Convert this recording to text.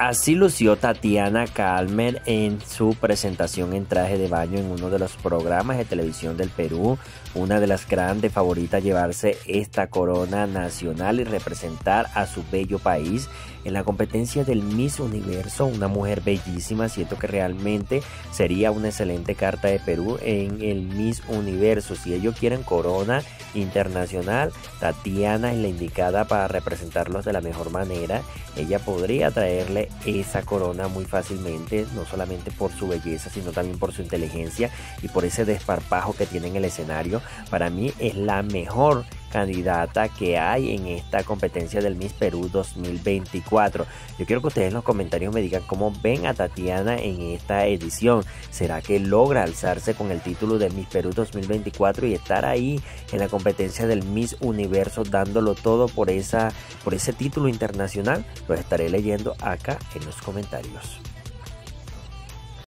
Así lució Tatiana Calmer en su presentación en traje de baño en uno de los programas de televisión del Perú, una de las grandes favoritas a llevarse esta corona nacional y representar a su bello país en la competencia del Miss Universo, una mujer bellísima, siento que realmente sería una excelente carta de Perú en el Miss Universo. Si ellos quieren corona internacional, Tatiana es la indicada para representarlos de la mejor manera. Ella podría traerle esa corona muy fácilmente, no solamente por su belleza, sino también por su inteligencia y por ese desparpajo que tiene en el escenario. Para mí es la mejor candidata que hay en esta competencia del Miss Perú 2024. Yo quiero que ustedes en los comentarios me digan cómo ven a Tatiana en esta edición. ¿Será que logra alzarse con el título de Miss Perú 2024 y estar ahí en la competencia del Miss Universo dándolo todo por esa por ese título internacional? Lo estaré leyendo acá en los comentarios.